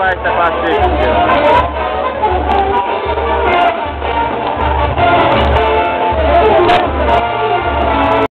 quarta-feira.